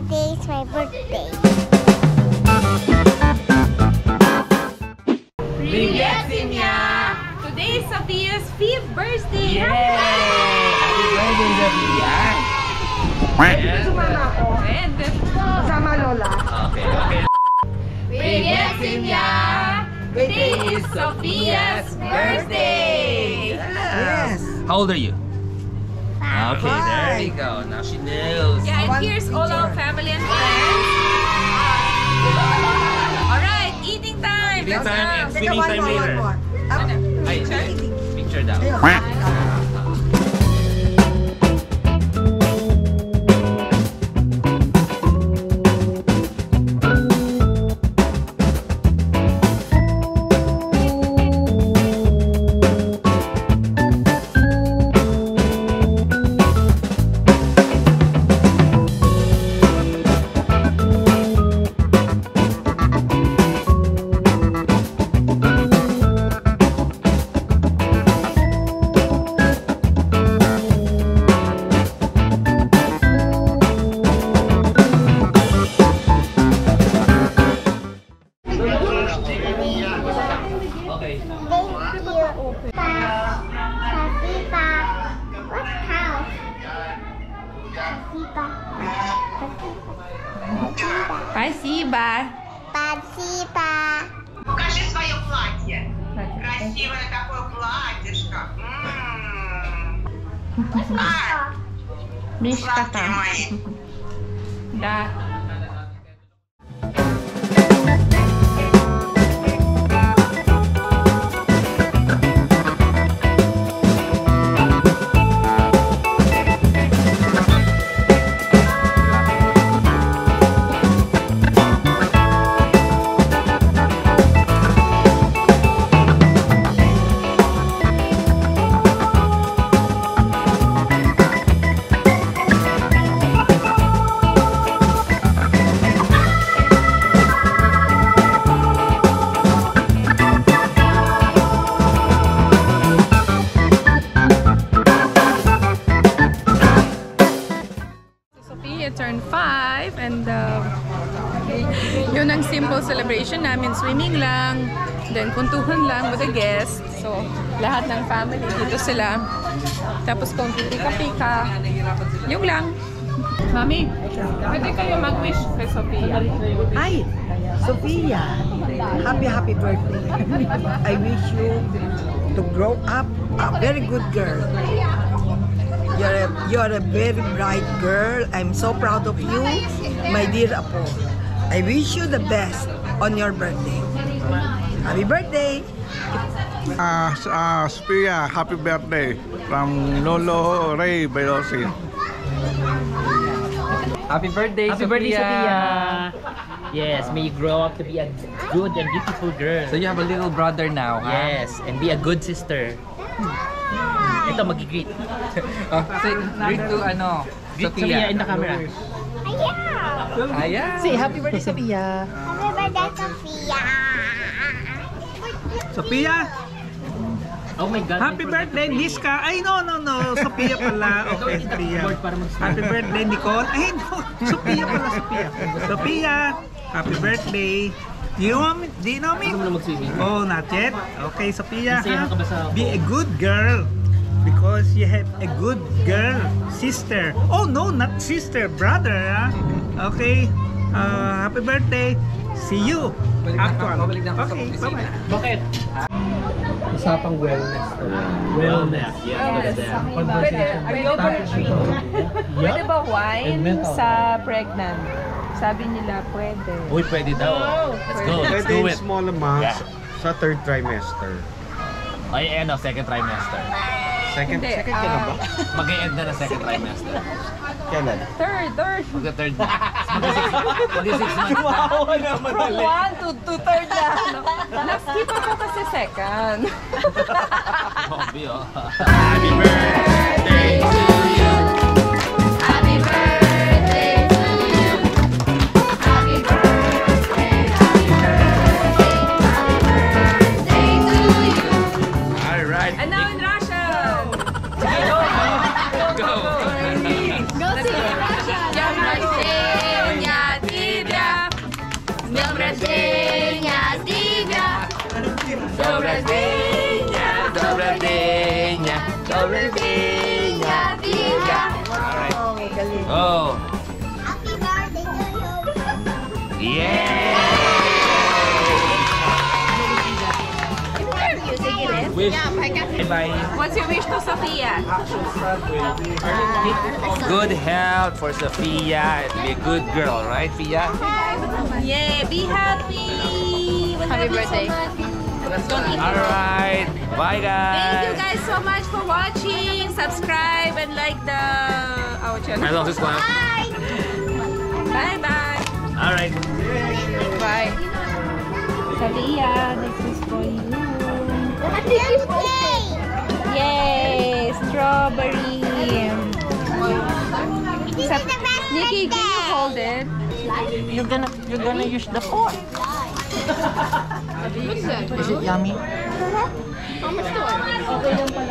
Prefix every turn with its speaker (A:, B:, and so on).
A: Today is my birthday.
B: Привет, семья! Today is Sophia's fifth birthday!
C: Yay! Happy birthday, Sophia!
D: Sumama ako.
B: And
D: Kasama Lola.
C: Okay, okay.
B: Привет, семья! Today is Sophia's birthday!
D: Yes.
C: How old are you? Okay, there we go. Now she knows.
B: Yeah, and here's all our family and friends. Alright, eating time!
C: Eating time and swimming time later. Ay, picture daw.
B: Спасибо.
A: Pasipa.
E: Покажи свое платье. Красивое такое платьишко.
B: Мишка
E: мои.
B: Да. Turned 5 and uh, yun ang simple celebration namin. Swimming lang, then kuntuhan lang with the guests. So, lahat ng family dito sila. Tapos kung pika-pika, yung lang. Mami, pwede kayo mag-wish kay Sophia.
D: Ay, Sophia, happy, happy birthday. I wish you to grow up a very good girl. You're a, you're a very bright girl. I'm so proud of you, my dear Apo. I wish you the best on your birthday. Happy birthday!
F: Ah, uh, Sophia, happy birthday from Lolo Ray Belosin.
C: Happy birthday,
G: Happy birthday, Sophia! Yes, may you grow up to be a good and beautiful girl.
C: So you have a little brother now, ha?
G: Yes, and be a good sister. Ito, mag-greet.
C: Oh, say, greet to ano,
G: Greet Sophia in the camera.
A: Ayaw.
C: Ayan.
G: Say, happy birthday, Sophia!
A: Happy birthday, Sophia.
H: Sophia,
G: Oh my God.
H: happy birthday, Niska. Ay, no, no, no. Sophia pala. Okay, Sophia. Happy birthday, Nicole. Ay, no. Sophia pala, Sophia. Sophia, happy birthday. Do you want me? Do you know me? Oh, not yet. Okay, Sophia. Ha? Be a good girl. Because you have a good girl, sister. Oh no, not sister, brother. ha? Okay. Uh, happy birthday. See you. Actual. Okay, bye-bye.
G: Bakit?
I: Usapang wellness.
G: Wellness. Yes, it.
B: Pwede, drink. Pwede ba wine sa pregnant? Sabi nila, pwede.
G: Uy, pwede daw. Let's go, let's
I: Pwede
G: do
I: in
G: it.
I: small amounts
G: Yeah.
I: sa third trimester.
G: Ay, ano, second trimester.
I: Second,
B: Hindi,
I: second ka na ba?
G: Mag-e-end na na second trimester.
I: Kailan?
B: Third, third.
G: Magka-third. Magka-six magka-six months na.
B: From one to, to third na. No? Nag-skip ako kasi second.
G: Bobby, oh.
C: Happy birthday Wish. Bye-bye.
B: What's your wish to Sophia?
C: Good health for Sophia. Be a good girl, right, Fia?
B: Yeah, be happy. Happy birthday. Don't eat
C: All right. Bye, guys.
B: Thank you guys so much for watching. Subscribe and like the our channel.
C: Hello, this one.
B: Bye. Bye bye.
C: All right.
B: Bye. Sophia, this is for you.
A: Yay!
B: Strawberry.
A: Except,
B: Nikki, can you hold it?
D: You're gonna you're gonna use the fork. Is it yummy? How much do I?